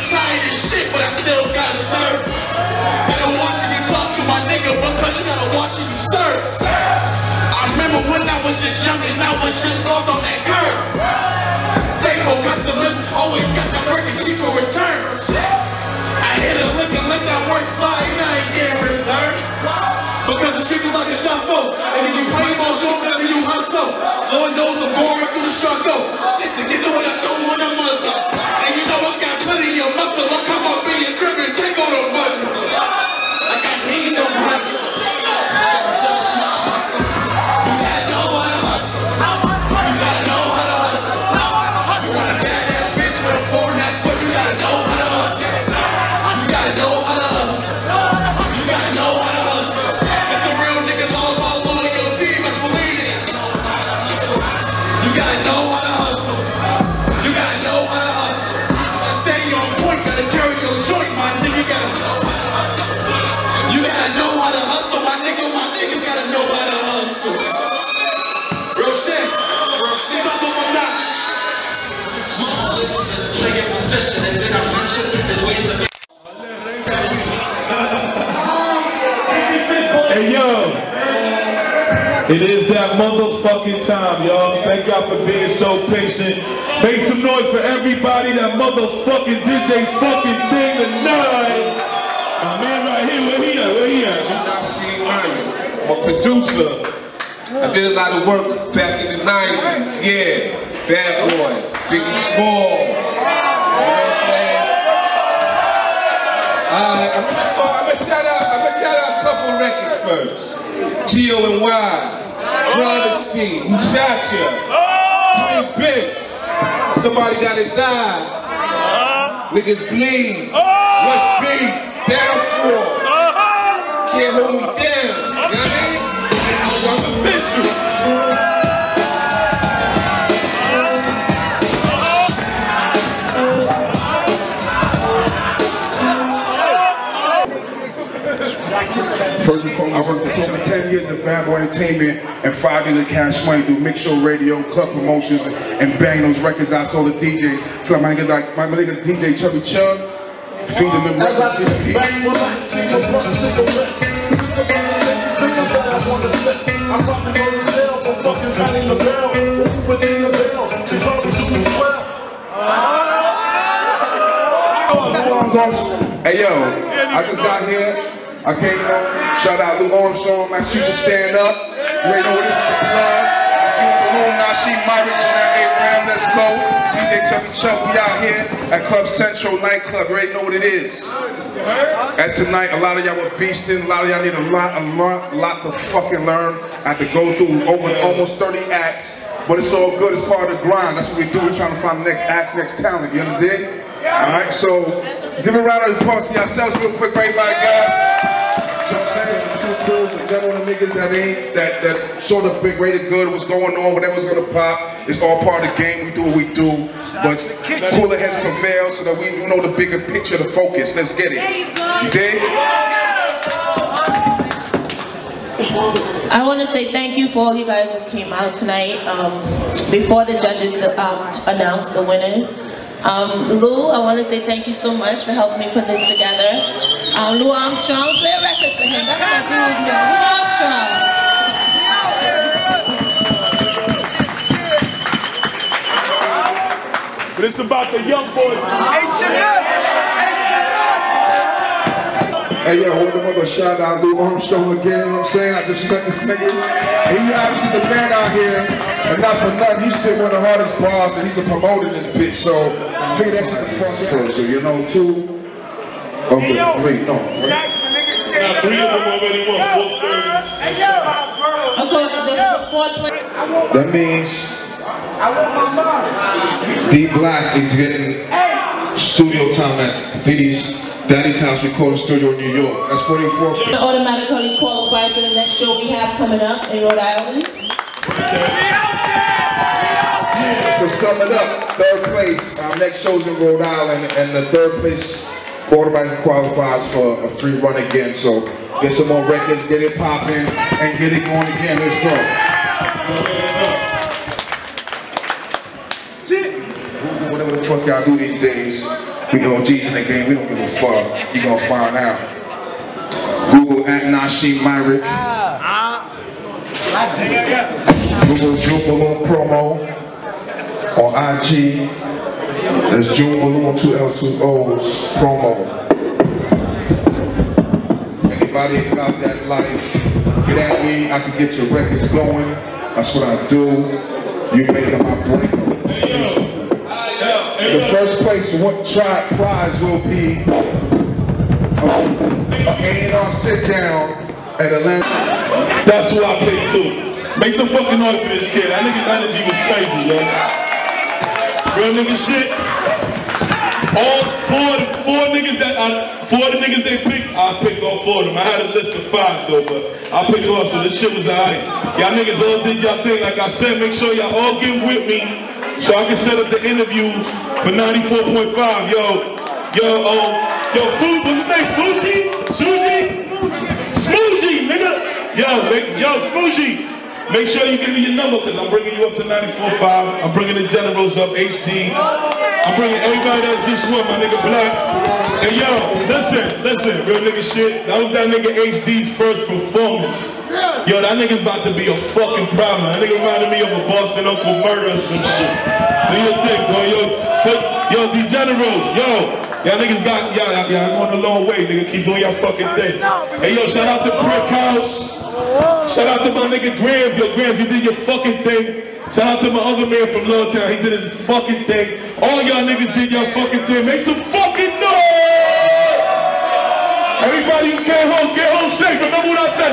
I'm tired as shit, but I still gotta serve. Better watch you talk to my nigga because you gotta watch you serve. I remember when I was just young and I was just off on that curve. Faithful customers always got the working cheaper returns. I hit a lick and let that work fly, and I ain't getting reserved. Because the streets is like a shop folks. And if you play more shows than you hustle. Lord knows I'm born through the struggle. Shit, to get to what I You gotta know how to hustle. You gotta know how to hustle. Stay on point, gotta carry your joint, my nigga. You gotta know how to hustle. You gotta know how to hustle, my nigga. My niggas gotta know how to hustle. Motherfucking time, y'all. Thank y'all for being so patient. Make some noise for everybody that motherfucking did they fucking thing tonight. My man right here, where he at? Where he at? I'm a producer. I did a lot of work back in the 90s. Yeah. Bad Boy. Biggie Small. Start. I'm gonna shout out. I'm gonna shout out a couple records first. Geo and Y. Jealousy. Oh! Who shot? Twin oh! bitch. Somebody gotta die. Uh-huh. Niggas bleed. Oh! What's beef? Downfall. Uh-huh. Can't hold me down. You know what I mean? First and foremost, I worked for over 10 years at Bad Boy Entertainment and five years at Cash Money through Mix Show Radio, club promotions, and bang those records out to all the DJs. So my nigga like my nigga DJ Chubby Chub, feeding them As I records. sit back, relax, a blunt, cigarettes. Think about the sexy chicks that I wanna sex. I'm probably going to jail for fucking Patti LaBelle. Ooh, Regina Belle, she probably doing swell. Hey yo, I just got here. I came home. Shout out Lou Armstrong, Massachusetts Stand Up. You already know this is the plug. June Nashiem Myrick, Janelle Abraham, let's go. DJ Chubby Chuck, we out here at Club Centro nightclub. You already know what it is. As tonight, a lot of y'all were beasting. A lot of y'all need a lot, a lot, a lot to fucking learn. I had to go through over almost 30 acts. But it's all good, it's part of the grind. That's what we do. We're trying to find the next acts, next talent. You understand? Alright, so give a round of applause to yourselves real quick for everybody, guys. You know what I'm saying? Two crews, the gentlemen, niggas that ain't, that, that sort of big rated good, what's going on, whatever's gonna pop. It's all part of the game, we do what we do. But cooler heads prevail so that we know the bigger picture, the focus. Let's get it. You dig? I want to say thank you for all you guys who came out tonight. Um, before the judges um, announced the winners, um, Lou, I want to say thank you so much for helping me put this together. Um, Lou Armstrong, play a record for him. That's my dude, man. Lou Armstrong. But it's about the young boys. Hey yo, hold the mother shout out Lou Armstrong again, you know what I'm saying? I just met this nigga. He obviously the man out here, and not for nothing, he spit one of the hardest bars, and he's a promoter in this bitch, so figure that shit the fuck out. So you know, two of the three, no. Now three of them already won both thirds. According to the fourth place. That means D Black is getting studio time at Diddy's Daddy's house recording studio in New York. That's 44. automatically qualifies for the next show we have coming up in Rhode Island. So sum it up, third place. Our next show's in Rhode Island, and the third place quarterback qualifies for a free run again. So get some more records, get it popping, and get it going again. Let's go. Whatever the fuck y'all do these days, we OGs in the game, we don't give a fuck. You gonna find out. Google at Nashiem Myrick. Google June Balloon promo on IG. That's June Balloon, two L's, two O's promo. Anybody about that life, get at me. I can get your records going. That's what I do. You make them, I break. The first place what tri prize will be a A&R sit down at Atlanta. That's who I picked too. Make some fucking noise for this kid. That nigga's energy was crazy, yo. Real nigga shit. All four, four niggas that I, four of the niggas they picked, I picked all four of them. I had a list of five though, but I picked off, so this shit was alright. Y'all niggas all did y'all thing. Like I said, make sure y'all all get with me so I can set up the interviews for 94.5. Yo, yo, oh, yo, Fu, what's his name? Fuji? Suji? Smoogie, nigga. Yo, make, yo, Smoogie. Make sure you give me your number because I'm bringing you up to 94.5. I'm bringing the Generals up, HD. I'm bringing everybody that just won, my nigga Black. And yo, listen, listen, real nigga shit. That was that nigga HD's first performance. Yo, that nigga's about to be a fucking problem. That nigga reminded me of a Boston Uncle Murda or some shit. Do your thing, boy. Yo, but, yo, the yo. Y'all niggas got, y'all, y'all, y'all going a long way, nigga. Keep doing your fucking thing. Hey, yo, shout out to Brick House. Shout out to my nigga Grams. Yo, Grams, you did your fucking thing. Shout out to my other man from Lawtown. He did his fucking thing. All y'all niggas did your fucking thing. Make some fucking noise! Everybody who came home, get home safe. Remember what I said?